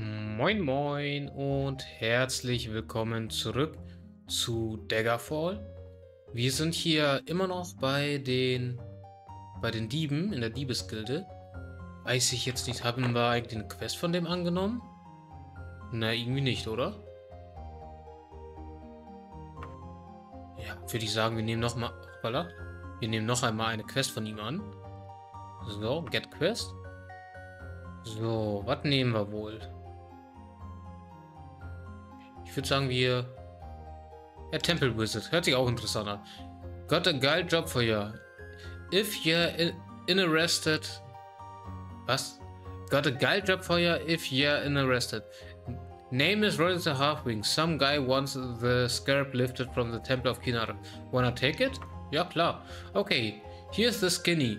Moin moin und herzlich willkommen zurück zu Daggerfall. Wir sind hier immer noch bei den bei den Dieben in der Diebesgilde. Weiß ich jetzt nicht, haben wir eigentlich eine Quest von dem angenommen? Na, irgendwie nicht, oder? Ja, würde ich sagen, wir nehmen noch mal voilà, wir nehmen noch einmal eine Quest von ihm an. So, Get Quest. So, was nehmen wir wohl? Ich würde sagen, wir... Ja, Temple Wizard. Hört sich auch interessant an. Got a guy job for you. If you're in interested... Was? Got a guy job for you if you're interested. Name is Royal Halfwing. Some guy wants the scarab lifted from the Temple of Kinar. Wanna take it? Ja, klar. Okay, here's the skinny.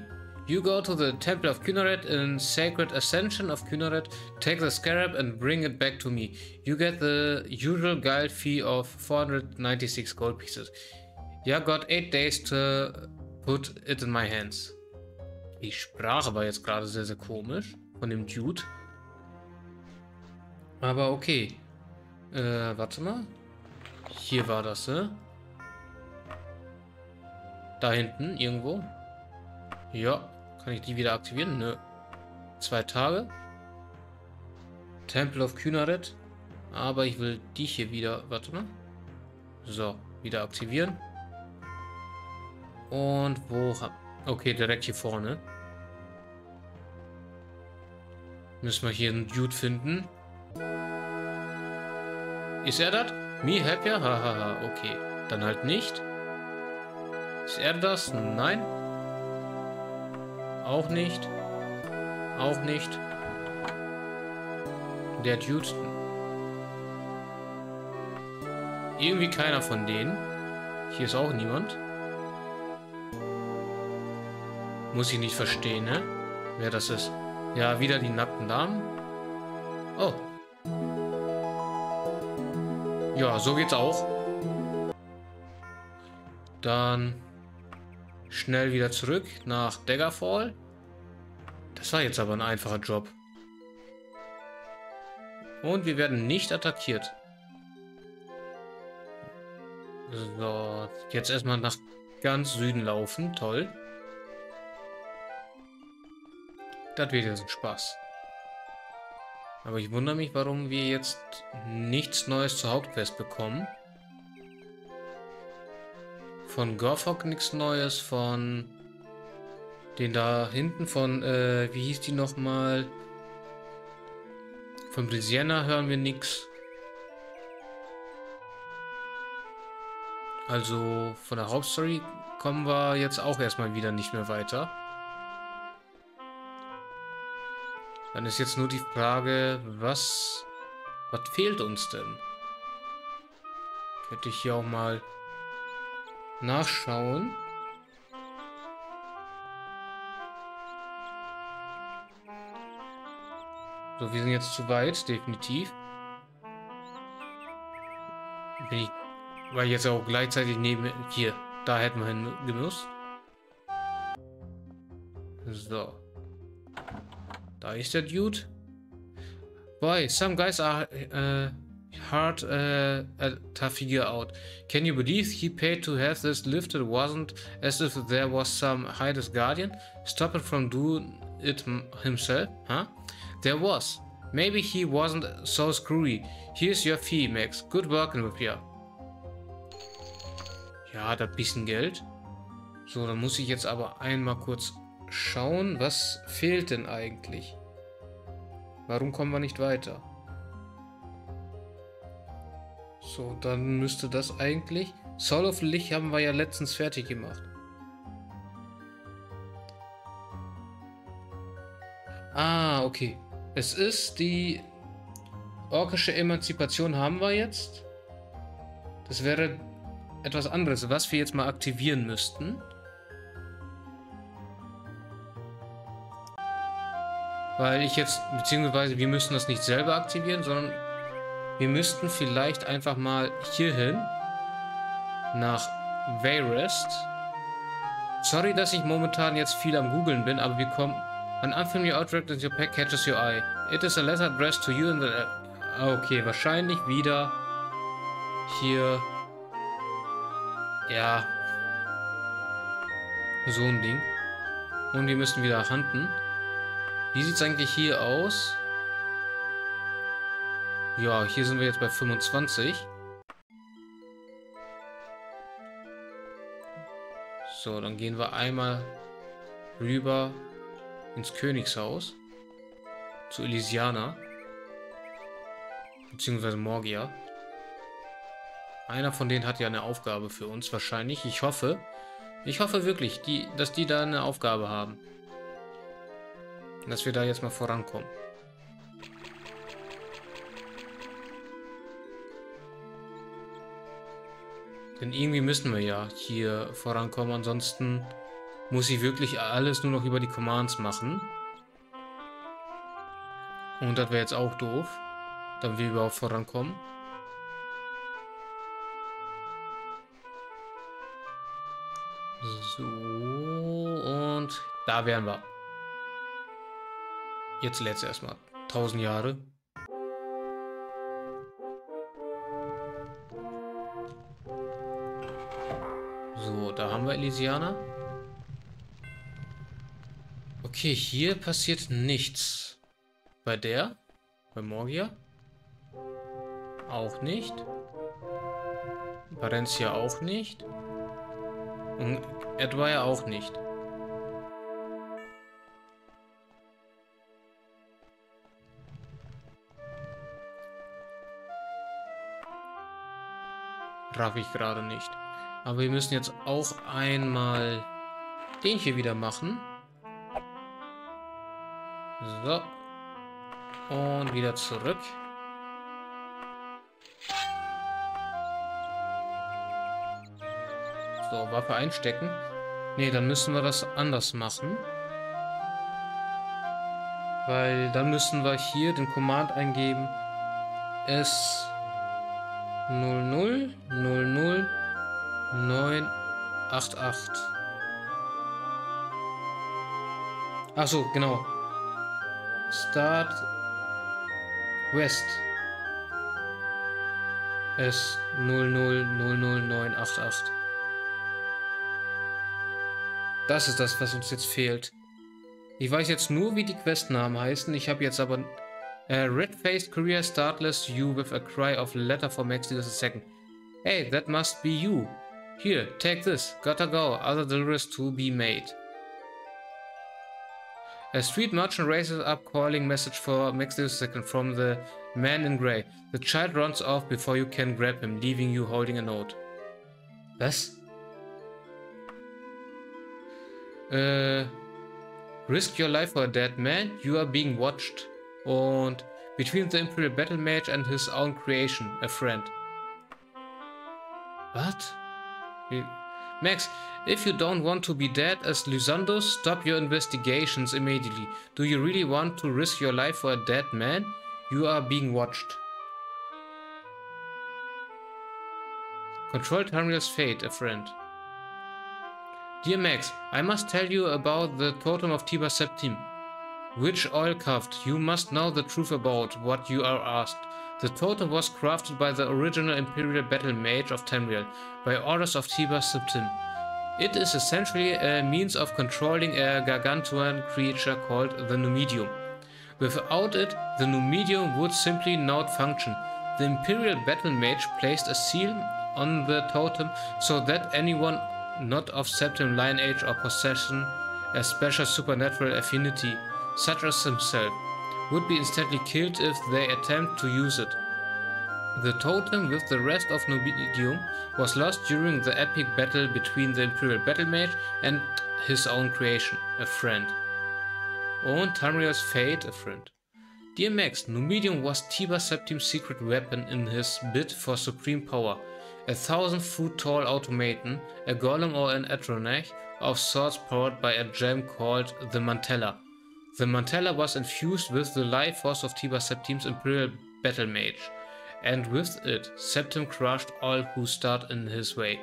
You go to the Temple of Kynaret in Sacred Ascension of Kynaret, take the scarab and bring it back to me. You get the usual guild fee of 496 gold pieces. You got 8 days to put it in my hands. Die Sprache war jetzt gerade sehr, sehr komisch von dem Dude. Aber okay. Äh, warte mal. Hier war das, ne? Da hinten, irgendwo. Ja. Kann ich die wieder aktivieren? Nö. Zwei Tage. Temple of Kynaret. Aber ich will die hier wieder... Warte mal. So, wieder aktivieren. Und wo... Okay, direkt hier vorne. Müssen wir hier einen Dude finden. Ist er das? Me happier? Hahaha, okay. Dann halt nicht. Ist er das? Nein. Auch nicht. Auch nicht. Der Dude. Irgendwie keiner von denen. Hier ist auch niemand. Muss ich nicht verstehen, ne? Wer das ist. Ja, wieder die nackten Damen. Oh. Ja, so geht's auch. Dann Schnell wieder zurück nach Daggerfall. Das war jetzt aber ein einfacher Job. Und wir werden nicht attackiert. So, jetzt erstmal nach ganz Süden laufen. Toll. Das wird jetzt ein Spaß. Aber ich wundere mich, warum wir jetzt nichts Neues zur Hauptquest bekommen. Von Gorfok nichts Neues, von den da hinten von, äh, wie hieß die nochmal? Von Brisiana hören wir nichts. Also von der Hauptstory kommen wir jetzt auch erstmal wieder nicht mehr weiter. Dann ist jetzt nur die Frage, was, was fehlt uns denn? Könnte ich hier auch mal nachschauen. So, wir sind jetzt zu weit, definitiv. Bin ich, weil jetzt auch gleichzeitig neben hier, da hätten wir hin gemusst. So. Da ist der Dude. Boy, some guys are uh, hard uh, to figure out. Can you believe he paid to have this lifted? Wasn't as if there was some hideous guardian stop it from doing it himself, huh? There was. Maybe he wasn't so screwy. Here's your fee, Max. Good working with you. Ja, ein bisschen Geld. So, dann muss ich jetzt aber einmal kurz schauen, was fehlt denn eigentlich? Warum kommen wir nicht weiter? So, dann müsste das eigentlich... Soul of Lich haben wir ja letztens fertig gemacht. Ah, okay. Es ist die orkische Emanzipation haben wir jetzt. Das wäre etwas anderes, was wir jetzt mal aktivieren müssten. Weil ich jetzt, beziehungsweise wir müssen das nicht selber aktivieren, sondern wir müssten vielleicht einfach mal hierhin nach Vayrest. Sorry, dass ich momentan jetzt viel am googeln bin, aber wir kommen An unfamiliar object in your pack catches your eye. It is a letter addressed to you in the... Okay, wahrscheinlich wieder hier... Ja. So ein Ding. Und wir müssen wieder handen. Wie sieht es eigentlich hier aus? Ja, hier sind wir jetzt bei 25. So, dann gehen wir einmal rüber ins Königshaus. Zu Elysiana. Beziehungsweise Morgia. Einer von denen hat ja eine Aufgabe für uns, wahrscheinlich. Ich hoffe. Ich hoffe wirklich, die, dass die da eine Aufgabe haben. Dass wir da jetzt mal vorankommen. Denn irgendwie müssen wir ja hier vorankommen, ansonsten muss ich wirklich alles nur noch über die Commands machen. Und das wäre jetzt auch doof, damit wir überhaupt vorankommen. So, und da wären wir. Jetzt lädt es erstmal. 1000 Jahre. So, da haben wir Elysiana. Okay, hier passiert nichts. Bei der? Bei Morgia? Auch nicht. Valencia auch nicht. Und Edwire auch nicht. Raff ich gerade nicht. Aber wir müssen jetzt auch einmal den hier wieder machen. So. Und wieder zurück. So, Waffe einstecken. Ne, dann müssen wir das anders machen. Weil dann müssen wir hier den Command eingeben. S 00 00 988. Achso, genau. Start West S 0000988. Das ist das, was uns jetzt fehlt. Ich weiß jetzt nur, wie die Questnamen heißen. Ich habe jetzt aber uh, Red-Faced Career Startless You with a Cry of Letter for Max a second. Hey, that must be you. Here, take this. Gotta go. Other deliveries to be made. A street merchant raises up calling message for Max second from the man in grey. The child runs off before you can grab him, leaving you holding a note. Was? Uh, risk your life for a dead man? You are being watched. Und between the Imperial Battle Mage and his own creation, a friend. What? Max, if you don't want to be dead as Lysander, stop your investigations immediately. Do you really want to risk your life for a dead man? You are being watched. Control Tamriel's fate, a friend. Dear Max, I must tell you about the Totem of Tiber Septim. Witch oil carved, you must know the truth about what you are asked. The totem was crafted by the original Imperial Battle Mage of Tamriel, by orders of Tiber Septim. It is essentially a means of controlling a gargantuan creature called the Numidium. Without it, the Numidium would simply not function. The Imperial Battle Mage placed a seal on the totem so that anyone not of Septim lineage or possession a special supernatural affinity, such as himself, would be instantly killed if they attempt to use it. The totem with the rest of Numidium was lost during the epic battle between the Imperial Battle Mage and his own creation, a friend. Und Tamriel's fate, a friend. Dear Max, Numidium was Tiber Septim's secret weapon in his bid for supreme power. A thousand foot tall automaton, a golem or an atronach of sorts powered by a gem called the Mantella. The Mantella was infused with the life force of Tiber Septim's Imperial Battle Mage, and with it, Septim crushed all who stood in his way.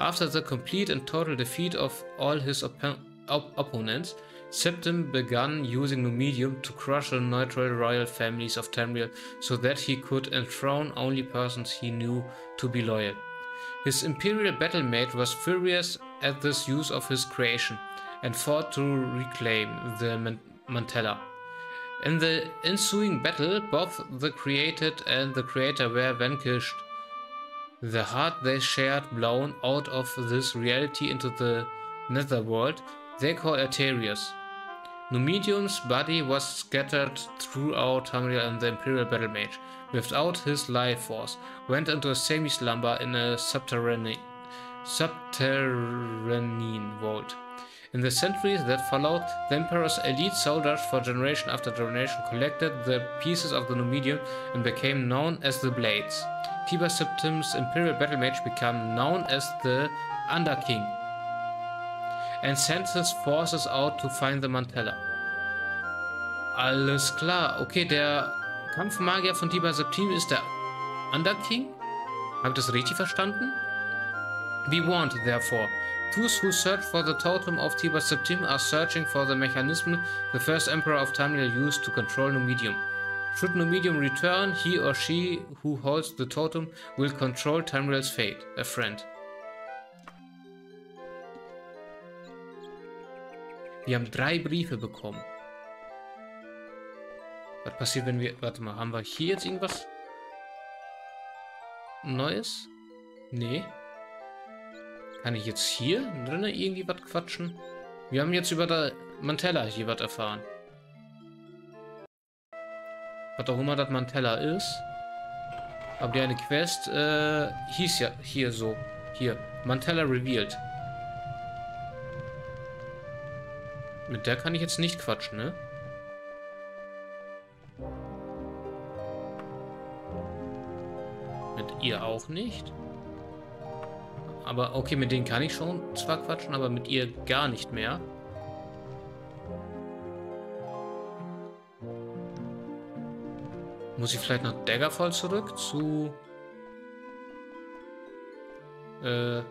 After the complete and total defeat of all his op op opponents, Septim began using Numidium to crush the neutral royal families of Tamriel so that he could enthrone only persons he knew to be loyal. His imperial battlemate was furious at this use of his creation and fought to reclaim the Mantella. In the ensuing battle, both the created and the creator were vanquished. The heart they shared blown out of this reality into the netherworld they call Aterius. Numidium's body was scattered throughout Tamriel and the Imperial Battlemage, without his life force, went into a semi-slumber in a subterranean, subterranean vault. In the centuries that followed, the Emperor's elite soldiers for generation after generation collected the pieces of the Numidium and became known as the Blades. Tiber Septim's Imperial Battlemage became known as the Underking and sent his forces out to find the Mantella. Alles klar. Okay, der Kampfmagier von Tiber Septim ist der Underking? Habe ich das richtig verstanden? We want, therefore, those who search for the totem of Tiber Septim are searching for the mechanism the first emperor of Tamriel used to control Numidium. Should Numidium return, he or she who holds the totem will control Tamriel's fate. A friend. Wir haben drei Briefe bekommen. Was passiert, wenn wir... Warte mal, haben wir hier jetzt irgendwas Neues? Nee. Kann ich jetzt hier drinnen irgendwie was quatschen? Wir haben jetzt über der Mantella hier was erfahren. Was auch immer das Mantella ist. Aber die eine Quest äh, hieß ja hier so. Hier. Mantella Revealed. Mit der kann ich jetzt nicht quatschen, ne? Mit ihr auch nicht. Aber okay, mit denen kann ich schon zwar quatschen, aber mit ihr gar nicht mehr. Muss ich vielleicht nach Daggerfall zurück zu... Äh...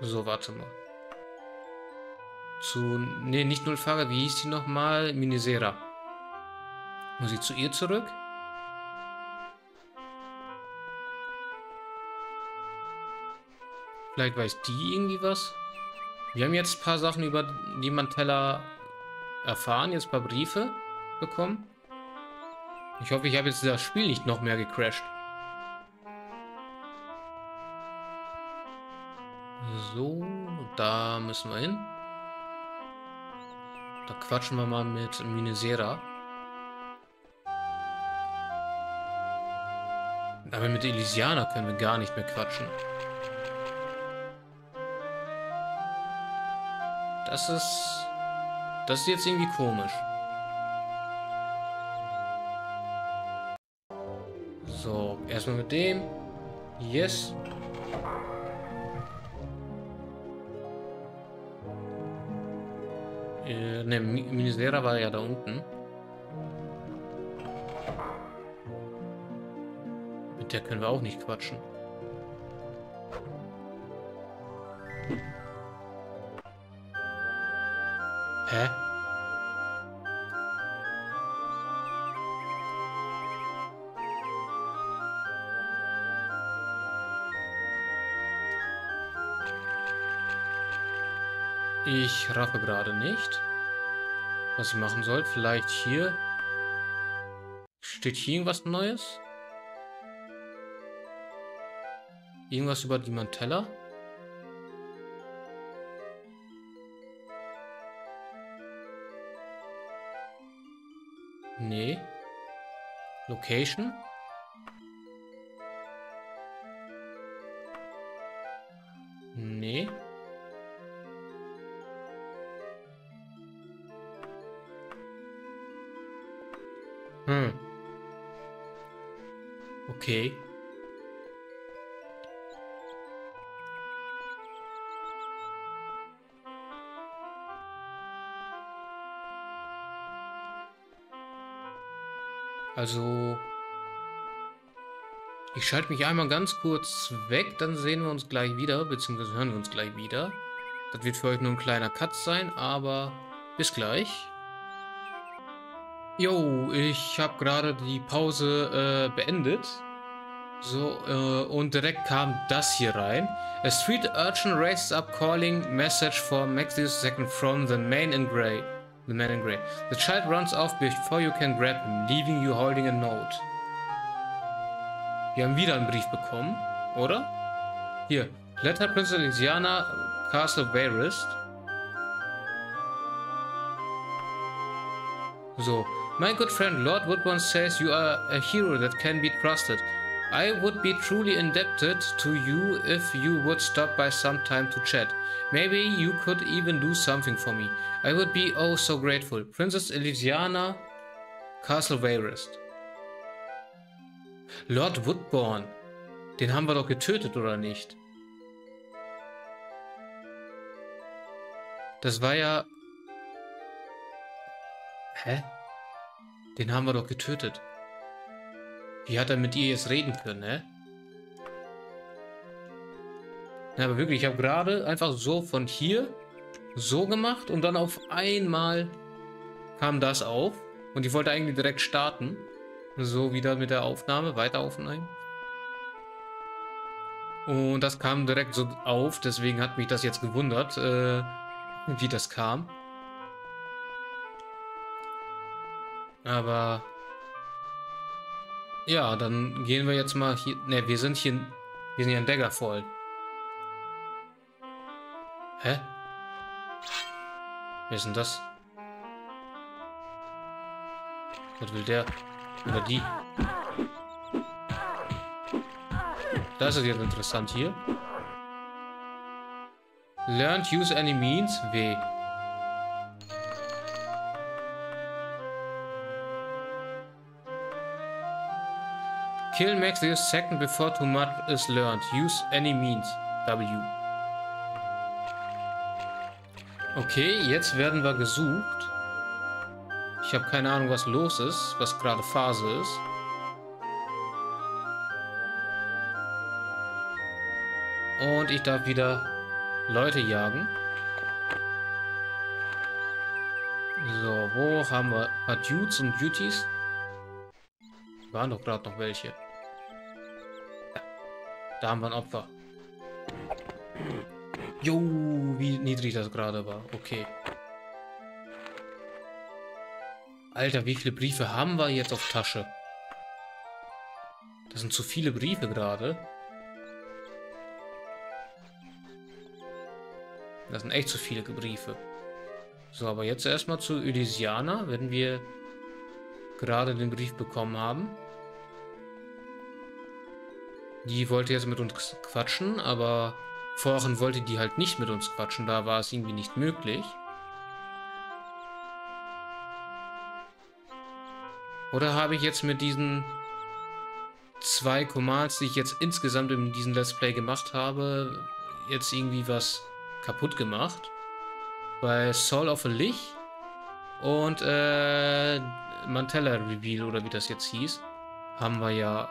So, warte mal zu... Ne, nicht Nullfahrer, wie hieß die nochmal? Minisera. Muss ich zu ihr zurück? Vielleicht weiß die irgendwie was? Wir haben jetzt ein paar Sachen über die Mantella erfahren, jetzt ein paar Briefe bekommen. Ich hoffe, ich habe jetzt das Spiel nicht noch mehr gecrashed. So, da müssen wir hin. Da quatschen wir mal mit Minisera. Aber mit Elysiana können wir gar nicht mehr quatschen. Das ist... Das ist jetzt irgendwie komisch. So, erstmal mit dem. Yes. ne, Minisera war ja da unten. Mit der können wir auch nicht quatschen. Hä? Ich raffe gerade nicht. Was ich machen soll? Vielleicht hier. Steht hier irgendwas Neues? Irgendwas über die Mantella? Nee. Location? Also, ich schalte mich einmal ganz kurz weg, dann sehen wir uns gleich wieder, beziehungsweise hören wir uns gleich wieder. Das wird für euch nur ein kleiner Cut sein, aber bis gleich. Jo, ich habe gerade die Pause äh, beendet. So, äh, und direkt kam das hier rein. A street urchin races up calling message for Maxius II from the man in grey. The man in grey. The child runs off before you can grab him, leaving you holding a note. Wir haben wieder einen Brief bekommen, oder? Hier. Letter Princess Elysiana, Castle Varist. So. My good friend Lord Woodburn says you are a hero that can be trusted. I would be truly indebted to you if you would stop by some time to chat. Maybe you could even do something for me. I would be oh so grateful. Princess Elysiana, Castle Varist. Lord Woodbourne. Den haben wir doch getötet, oder nicht? Das war ja... Hä? Den haben wir doch getötet. Wie hat er mit ihr jetzt reden können, hä? Ja, aber wirklich, ich habe gerade einfach so von hier so gemacht und dann auf einmal kam das auf. Und ich wollte eigentlich direkt starten. So wieder mit der Aufnahme, weiter aufnehmen. Und das kam direkt so auf, deswegen hat mich das jetzt gewundert, äh, wie das kam. Aber ja, dann gehen wir jetzt mal hier. Ne, wir sind hier. Wir sind hier in Daggerfall. Hä? Wer ist denn das? Was will der? Oder die? Das ist jetzt interessant hier. Learned use any means? W. Kill Max the second before too much is learned. Use any means. W. Okay, jetzt werden wir gesucht. Ich habe keine Ahnung, was los ist, was gerade Phase ist. Und ich darf wieder Leute jagen. So, wo haben wir Dudes und Duties? Waren doch gerade noch welche. Da haben wir ein Opfer. Jo, wie niedrig das gerade war. Okay. Alter, wie viele Briefe haben wir jetzt auf Tasche? Das sind zu viele Briefe gerade. Das sind echt zu viele Briefe. So, aber jetzt erstmal zu Elysiana, wenn wir gerade den Brief bekommen haben. Die wollte jetzt mit uns quatschen, aber vorhin wollte die halt nicht mit uns quatschen. Da war es irgendwie nicht möglich. Oder habe ich jetzt mit diesen zwei Commands, die ich jetzt insgesamt in diesem Let's Play gemacht habe, jetzt irgendwie was kaputt gemacht? Bei Soul of a Lich und äh, Mantella Reveal oder wie das jetzt hieß, haben wir ja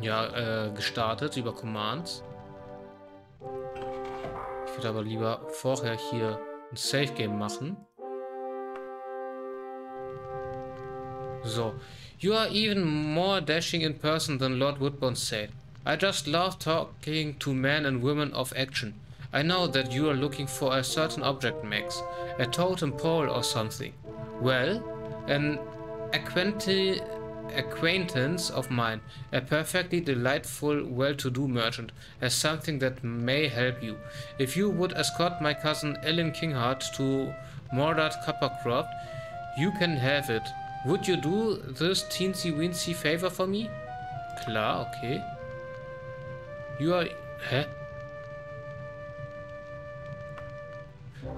ja, äh, gestartet über Commands. Ich würde aber lieber vorher hier ein Safe Game machen. So. You are even more dashing in person than Lord Woodburn said. I just love talking to men and women of action. I know that you are looking for a certain object, Max. A totem pole or something. Well, an acquaintance acquaintance of mine, a perfectly delightful, well-to-do merchant, has something that may help you. If you would escort my cousin Ellen Kinghart to Mordard Coppercroft, you can have it. Would you do this teensy-weensy favor for me? Klar, okay. You are... Hä?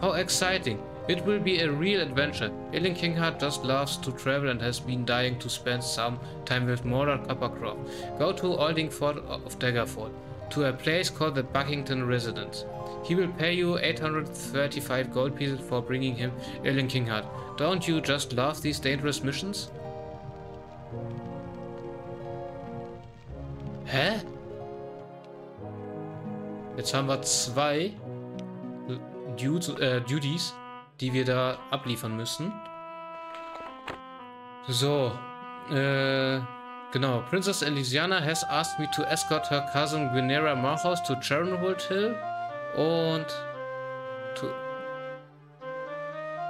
How exciting! It will be a real adventure. Ellen Kinghart just loves to travel and has been dying to spend some time with Mordred Uppercroft. Go to Aldingford of Daggerfall, to a place called the Buckington Residence. He will pay you 835 gold pieces for bringing him Ellen Kinghart. Don't you just love these dangerous missions? Hä? Jetzt haben wir zwei Dudes, äh, Duties, die wir da abliefern müssen. So, äh, genau. Princess Elysiana has asked me to escort her cousin Guinera Marhaus to Charonwold Hill und to,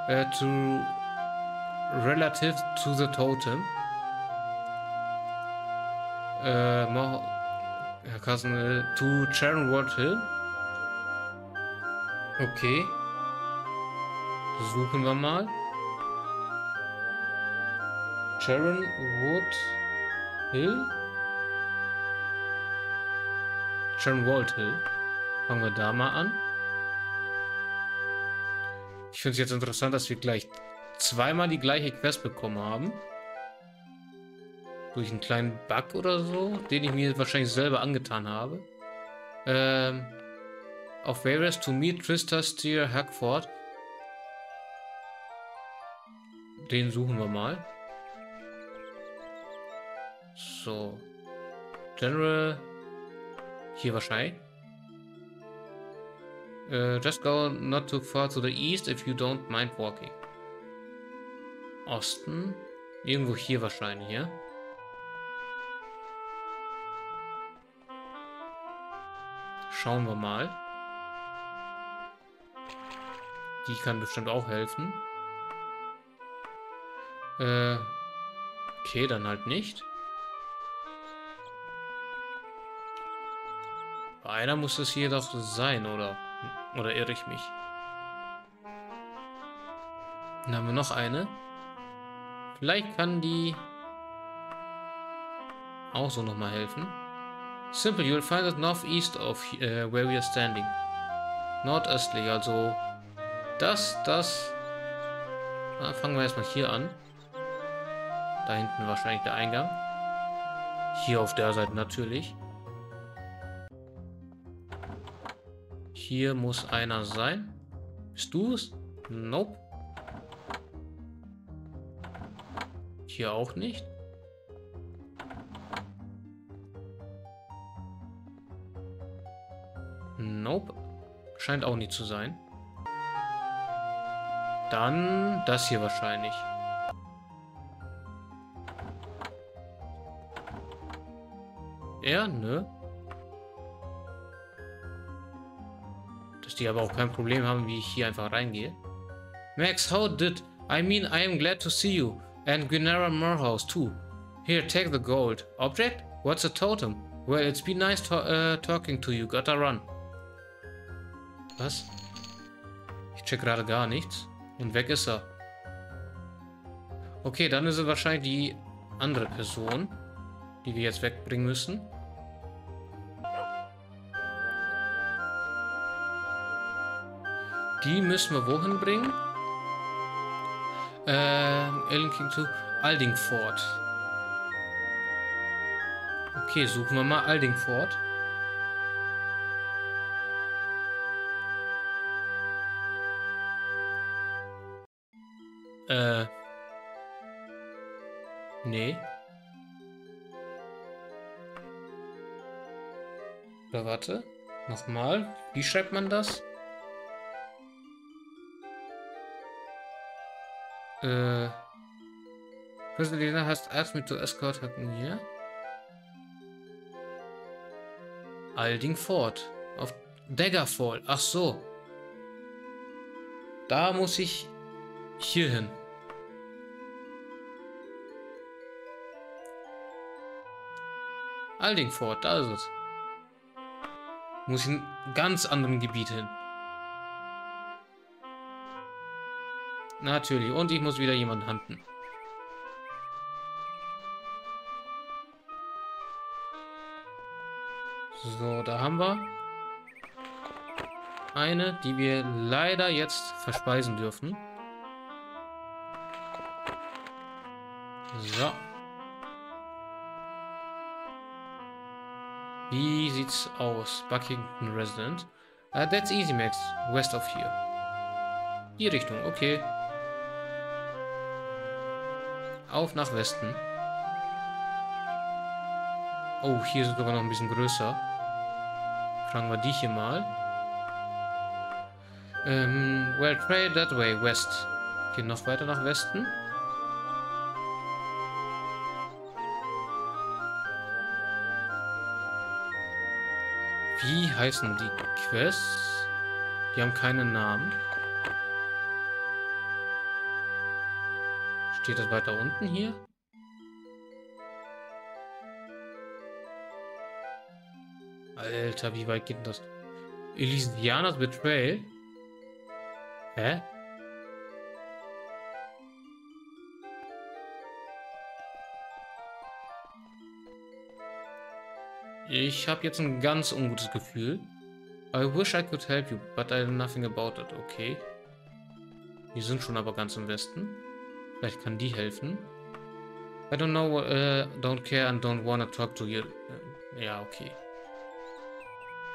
äh, to relative to the totem. Äh, Mar Herr Cousin, äh, to Charonwold Hill. Okay. Suchen wir mal. Sharon Wood Hill? Sharon Wald Hill. Fangen wir da mal an. Ich finde es jetzt interessant, dass wir gleich zweimal die gleiche Quest bekommen haben. Durch einen kleinen Bug oder so, den ich mir wahrscheinlich selber angetan habe. Ähm, auf Varys to meet Trista Steer Hackford. Den suchen wir mal. So. General. Hier wahrscheinlich. Uh, just go not too far to the east if you don't mind walking. Osten. Irgendwo hier wahrscheinlich, ja? Schauen wir mal. Die kann bestimmt auch helfen. Äh, okay, dann halt nicht. Einer muss es hier doch sein, oder? Oder irre ich mich? Dann haben wir noch eine. Vielleicht kann die auch so nochmal helfen. Simple, you'll find it northeast of uh, where we are standing. Nordöstlich, also das, das. Na, fangen wir erstmal hier an. Da hinten wahrscheinlich der Eingang. Hier auf der Seite natürlich. Hier muss einer sein. Bist du es? Nope. Hier auch nicht. Nope. Scheint auch nicht zu sein. Dann das hier wahrscheinlich. Er? Nö. Dass die aber auch kein Problem haben, wie ich hier einfach reingehe. Max, how did... I mean, I am glad to see you. And Guinara Morehouse, too. Here, take the gold. Object? What's a totem? Well, it's been nice to uh, talking to you. Gotta run. Was? Ich check gerade gar nichts. Und weg ist er. Okay, dann ist er wahrscheinlich die andere Person, die wir jetzt wegbringen müssen. Die müssen wir wohin bringen? Ähm, Ellen King to Aldingford. Okay, suchen wir mal Aldingford. Äh. Nee. Oder warte. Nochmal. Wie schreibt man das? Äh. President hast asked me to escort her hier. Aldingford. Auf Daggerfall. Ach so. Da muss ich hier hin. Aldingford, da ist es. Muss ich in ganz anderen Gebiet hin. Natürlich. Und ich muss wieder jemanden handen. So, da haben wir eine, die wir leider jetzt verspeisen dürfen. So. Wie sieht's aus? Buckington Resident. Uh, that's easy, Max. West of here. Die Richtung, okay. Auf nach Westen. Oh, hier ist sogar noch ein bisschen größer. Fragen wir die hier mal. Ähm, well, try that way, west. Gehen noch weiter nach Westen. Wie heißen die Quests? Die haben keinen Namen. Steht das weiter unten hier? Alter, wie weit geht denn das? Elysianas Betrayal? Hä? Ich habe jetzt ein ganz ungutes Gefühl. I wish I could help you, but I know nothing about it. Okay. Die sind schon aber ganz im Westen. Vielleicht kann die helfen. I don't know, uh, don't care and don't wanna talk to you. Ja, okay.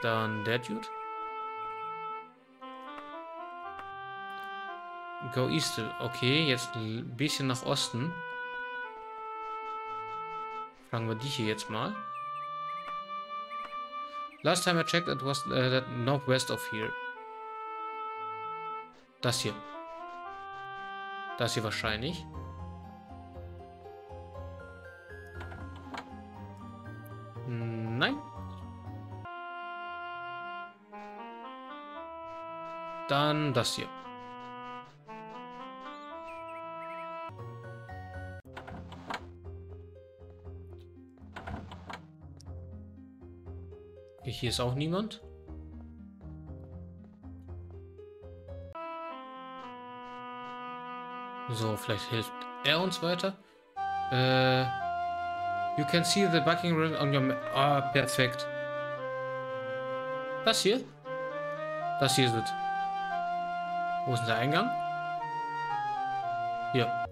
Dann der Dude. Go east. Okay, jetzt ein bisschen nach Osten. Fragen wir die hier jetzt mal. Last time I checked, it was uh, northwest of here. Das hier. Das hier wahrscheinlich. Nein. Dann das hier. Hier ist auch niemand. So, vielleicht hilft er uns weiter. Äh, you can see the bucking ring on your. Ah, perfekt. Das hier? Das hier ist es. Wo ist der Eingang? Hier.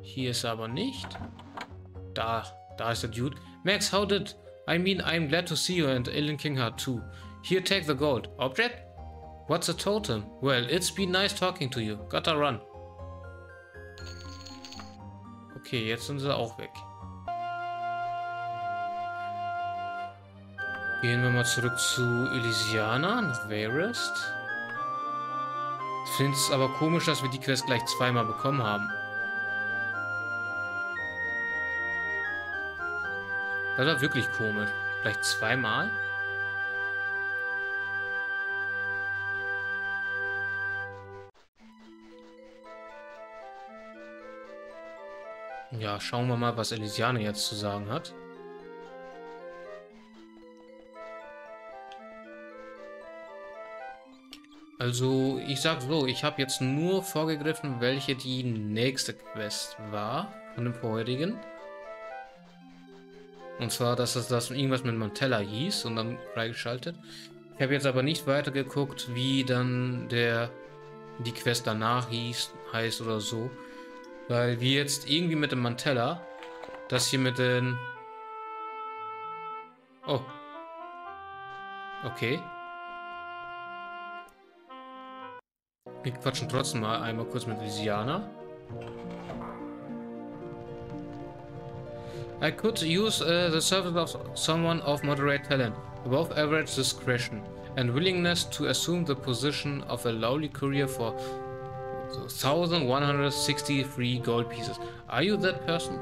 Hier ist er aber nicht. Da, da ist der Dude. Max, how did... I mean, I'm glad to see you and Alien Kingheart too. Here, take the gold. Object? What's a totem? Well, it's been nice talking to you. Gotta run. Okay, jetzt sind sie auch weg. Gehen wir mal zurück zu Elysiana, nach Varest. Ich finde es aber komisch, dass wir die Quest gleich zweimal bekommen haben. Das war wirklich komisch. Vielleicht zweimal? Ja, schauen wir mal, was Elysiane jetzt zu sagen hat. Also, ich sag so, ich habe jetzt nur vorgegriffen, welche die nächste Quest war von dem vorherigen. Und zwar, dass das, das irgendwas mit Mantella hieß und dann freigeschaltet. Ich habe jetzt aber nicht weiter geguckt, wie dann der die Quest danach hieß, heißt oder so. Weil wir jetzt irgendwie mit dem Mantella, das hier mit den... Oh. Okay. Wir quatschen trotzdem mal einmal kurz mit Lisiana. I could use uh, the service of someone of moderate talent, above average discretion, and willingness to assume the position of a lowly courier for 1163 gold pieces. Are you that person?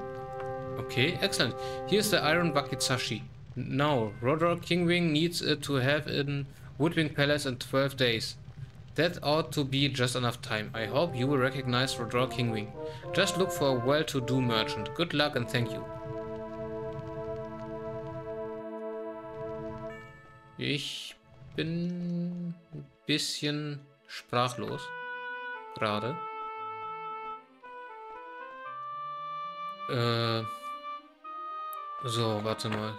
Okay, excellent. Here's the Iron bucket sashi. Now, Roderick Kingwing needs it to have in Woodwing Palace in 12 days. That ought to be just enough time. I hope you will recognize Roderick Kingwing. Just look for a well-to-do merchant. Good luck and thank you. Ich bin ein bisschen sprachlos. Gerade. Äh. So, warte mal.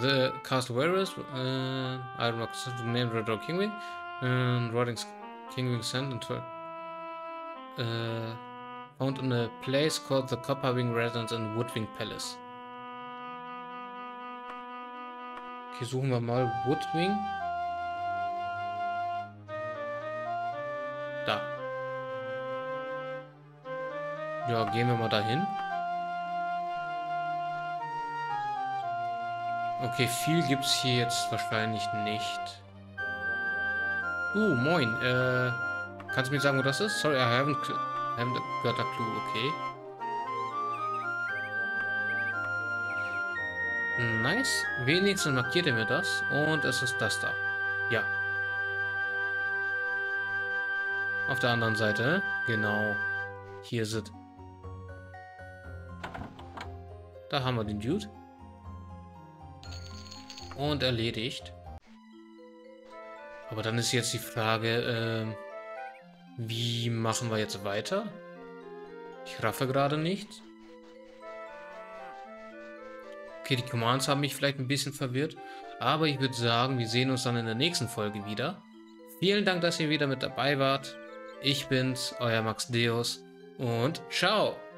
The Castle Warriors, uh, Iron Rock, named Red Rock Kingwing, and Rodding's Kingwing Sand and uh, found in a place called the Copperwing Residence in Woodwing Palace. Okay, suchen wir mal Woodwing. Ja, gehen wir mal dahin. Okay, viel gibt es hier jetzt wahrscheinlich nicht. Uh, moin. Äh, kannst du mir sagen, wo das ist? Sorry, I haven't, haven't got a clue. Okay. Nice. Wenigstens markiert er mir das. Und es ist das da. Ja. Auf der anderen Seite. Genau. Hier sind. Da haben wir den Dude. Und erledigt. Aber dann ist jetzt die Frage, äh, wie machen wir jetzt weiter? Ich raffe gerade nicht. Okay, die Commands haben mich vielleicht ein bisschen verwirrt. Aber ich würde sagen, wir sehen uns dann in der nächsten Folge wieder. Vielen Dank, dass ihr wieder mit dabei wart. Ich bin's, euer Max Deus und ciao!